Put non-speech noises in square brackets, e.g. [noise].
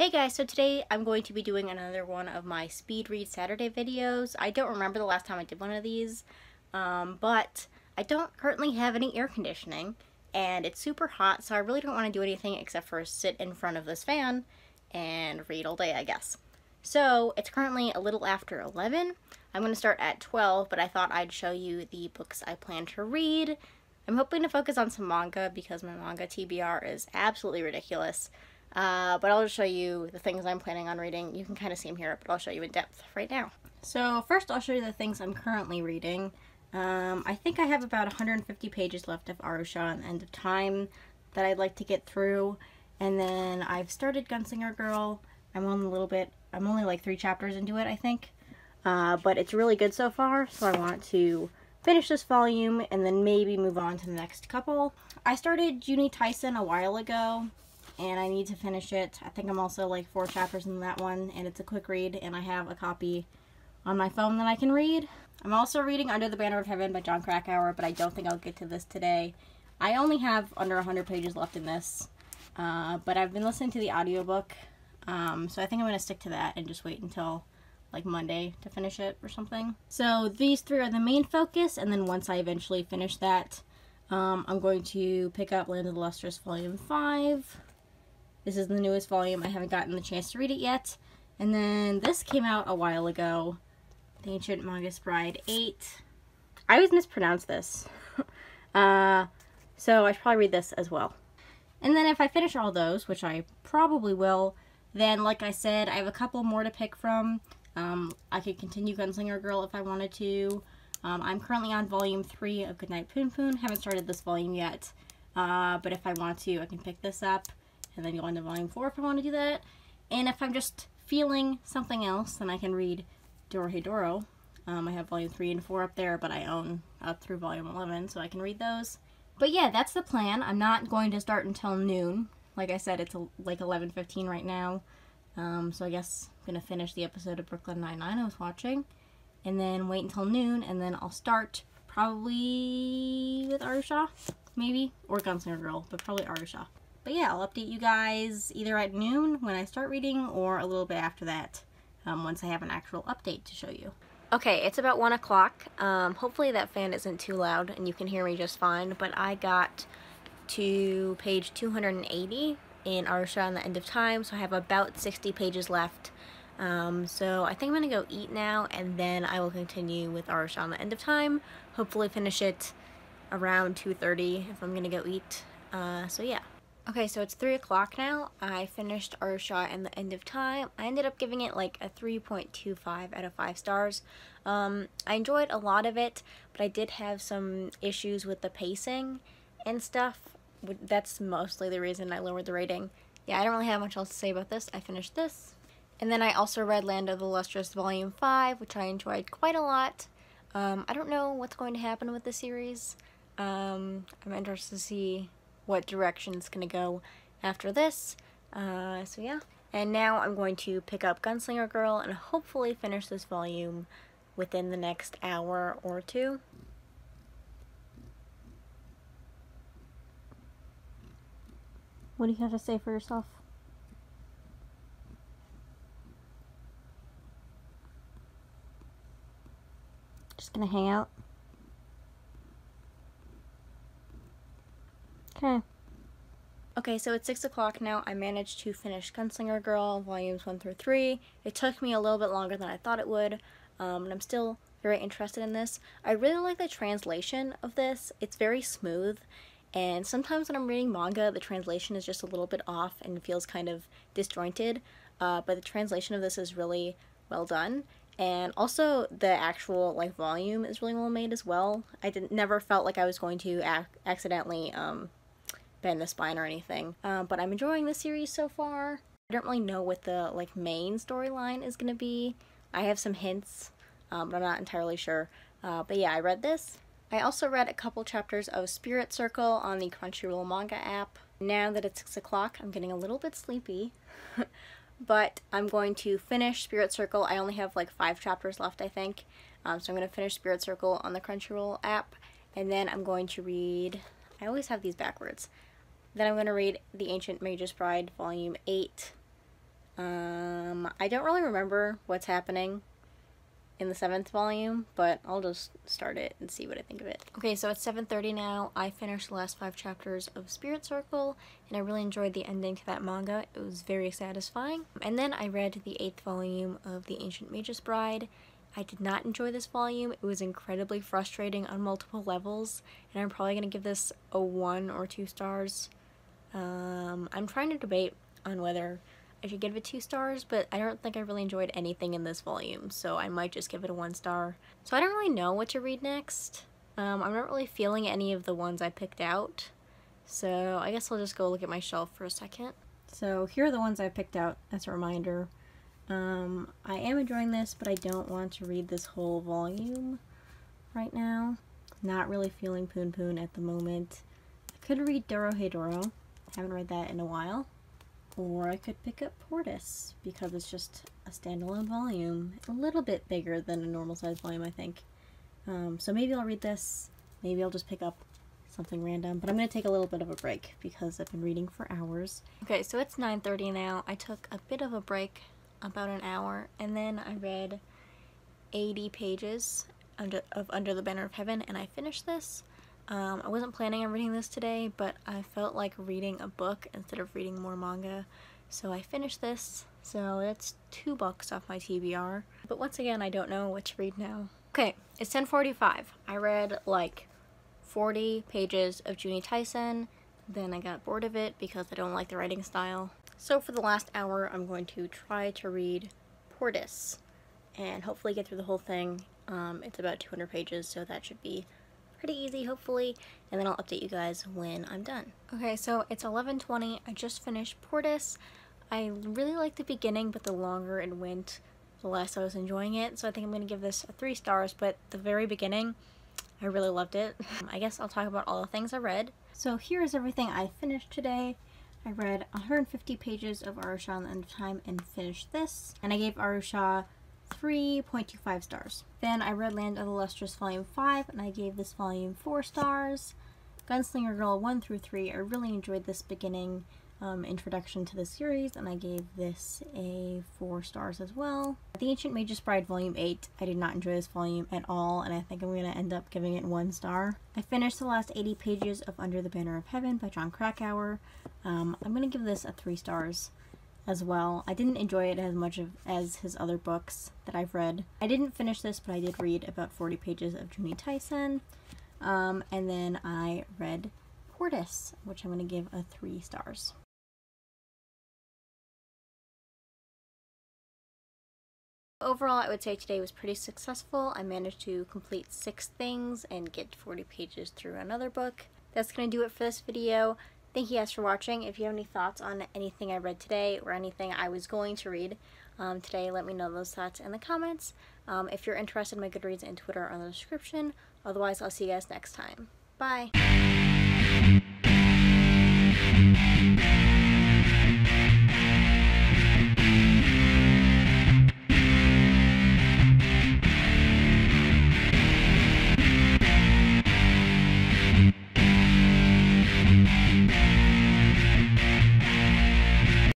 Hey guys, so today I'm going to be doing another one of my speed read Saturday videos. I don't remember the last time I did one of these, um, but I don't currently have any air conditioning and it's super hot so I really don't want to do anything except for sit in front of this fan and read all day I guess. So it's currently a little after 11. I'm going to start at 12 but I thought I'd show you the books I plan to read. I'm hoping to focus on some manga because my manga TBR is absolutely ridiculous. Uh, but I'll just show you the things I'm planning on reading. You can kind of see them here, but I'll show you in depth right now. So first I'll show you the things I'm currently reading. Um, I think I have about 150 pages left of Aru Shah and End of Time that I'd like to get through. And then I've started Gunslinger Girl. I'm on a little bit, I'm only like three chapters into it, I think. Uh, but it's really good so far, so I want to finish this volume and then maybe move on to the next couple. I started Junie Tyson a while ago and I need to finish it. I think I'm also like four chapters in that one, and it's a quick read, and I have a copy on my phone that I can read. I'm also reading Under the Banner of Heaven by Jon Krakauer, but I don't think I'll get to this today. I only have under 100 pages left in this, uh, but I've been listening to the audiobook, um, so I think I'm going to stick to that and just wait until like Monday to finish it or something. So these three are the main focus, and then once I eventually finish that, um, I'm going to pick up Land of the Lustrous Volume 5, this is the newest volume. I haven't gotten the chance to read it yet. And then this came out a while ago. The Ancient Magus Bride 8. I always mispronounce this. [laughs] uh, so I should probably read this as well. And then if I finish all those, which I probably will, then like I said, I have a couple more to pick from. Um, I could continue Gunslinger Girl if I wanted to. Um, I'm currently on volume 3 of Goodnight Punpun. Haven't started this volume yet. Uh, but if I want to, I can pick this up and then go into volume 4 if I want to do that. And if I'm just feeling something else, then I can read Dorohedoro. Um, I have volume 3 and 4 up there, but I own up through volume 11, so I can read those. But yeah, that's the plan. I'm not going to start until noon. Like I said, it's like 11.15 right now. Um, so I guess I'm going to finish the episode of Brooklyn Nine-Nine I was watching. And then wait until noon, and then I'll start probably with Aru Shah, maybe, or Gunslinger Girl, but probably Aru Shah. But yeah, I'll update you guys either at noon when I start reading or a little bit after that um, once I have an actual update to show you. Okay, it's about 1 o'clock. Um, hopefully that fan isn't too loud and you can hear me just fine, but I got to page 280 in Aru Shah on the end of time, so I have about 60 pages left. Um, so I think I'm going to go eat now, and then I will continue with Aru Shah on the end of time. Hopefully finish it around 2.30 if I'm going to go eat. Uh, so yeah. Okay, so it's 3 o'clock now. I finished Aru Shah and the end of time. I ended up giving it like a 3.25 out of 5 stars. Um, I enjoyed a lot of it, but I did have some issues with the pacing and stuff. That's mostly the reason I lowered the rating. Yeah, I don't really have much else to say about this. I finished this. And then I also read Land of the Lustrous Volume 5, which I enjoyed quite a lot. Um, I don't know what's going to happen with the series. Um, I'm interested to see what direction it's going to go after this. Uh, so yeah. And now I'm going to pick up Gunslinger Girl and hopefully finish this volume within the next hour or two. What do you have to say for yourself? Just gonna hang out? Okay. Okay, so it's 6 o'clock now. I managed to finish Gunslinger Girl, volumes 1 through 3. It took me a little bit longer than I thought it would, um, and I'm still very interested in this. I really like the translation of this. It's very smooth, and sometimes when I'm reading manga, the translation is just a little bit off and feels kind of disjointed, uh, but the translation of this is really well done. And also the actual like volume is really well made as well. I didn't never felt like I was going to ac accidentally um, bend the spine or anything. Um, but I'm enjoying the series so far. I don't really know what the like main storyline is going to be. I have some hints, um, but I'm not entirely sure. Uh, but yeah, I read this. I also read a couple chapters of Spirit Circle on the Crunchyroll manga app. Now that it's 6 o'clock, I'm getting a little bit sleepy. [laughs] but I'm going to finish Spirit Circle. I only have like five chapters left, I think. Um, so I'm going to finish Spirit Circle on the Crunchyroll app. And then I'm going to read... I always have these backwards. Then I'm going to read The Ancient Magus Bride, Volume 8. Um, I don't really remember what's happening in the seventh volume, but I'll just start it and see what I think of it. Okay, so it's 7.30 now. I finished the last five chapters of Spirit Circle, and I really enjoyed the ending to that manga. It was very satisfying. And then I read the eighth volume of The Ancient Magus Bride. I did not enjoy this volume. It was incredibly frustrating on multiple levels, and I'm probably going to give this a one or two stars. Um, I'm trying to debate on whether I should give it two stars, but I don't think I really enjoyed anything in this volume, so I might just give it a one star. So I don't really know what to read next. Um, I'm not really feeling any of the ones I picked out, so I guess I'll just go look at my shelf for a second. So here are the ones I picked out as a reminder. Um, I am enjoying this, but I don't want to read this whole volume right now. Not really feeling Punpun at the moment. I could read Dorohedoro. Haven't read that in a while. Or I could pick up Portis because it's just a standalone volume. A little bit bigger than a normal size volume, I think. Um, so maybe I'll read this. Maybe I'll just pick up something random. But I'm going to take a little bit of a break because I've been reading for hours. Okay, so it's 9.30 now. I took a bit of a break, about an hour, and then I read 80 pages under, of Under the Banner of Heaven, and I finished this. Um, I wasn't planning on reading this today, but I felt like reading a book instead of reading more manga. So I finished this, so that's two books off my TBR. But once again, I don't know what to read now. Okay, it's 10.45. I read like 40 pages of Junie Tyson, then I got bored of it because I don't like the writing style. So for the last hour, I'm going to try to read Portis and hopefully get through the whole thing. Um, it's about 200 pages, so that should be pretty easy hopefully and then I'll update you guys when I'm done. Okay so it's 11.20 I just finished Portis. I really liked the beginning but the longer it went the less I was enjoying it so I think I'm to give this a 3 stars but the very beginning I really loved it. [laughs] I guess I'll talk about all the things I read. So here's everything I finished today. I read 150 pages of Aru Shah on the end of time and finished this. And I gave Aru Shah 3.25 stars. Then I read Land of the Lustrous Volume 5 and I gave this volume 4 stars. Gunslinger Girl 1 through 3, I really enjoyed this beginning um, introduction to the series and I gave this a 4 stars as well. The Ancient Mage's Bride Volume 8, I did not enjoy this volume at all and I think I'm going to end up giving it 1 star. I finished the last 80 pages of Under the Banner of Heaven by Jon Krakauer. Um, I'm going to give this a 3 stars as well. I didn't enjoy it as much of, as his other books that I've read. I didn't finish this, but I did read about 40 pages of Junie Tyson. Um, and then I read Portis, which I'm going to give a 3 stars. Overall, I would say today was pretty successful. I managed to complete six things and get 40 pages through another book. That's going to do it for this video. Thank you guys for watching. If you have any thoughts on anything I read today or anything I was going to read um, today, let me know those thoughts in the comments. Um, if you're interested my Goodreads and Twitter are in the description. Otherwise, I'll see you guys next time. Bye!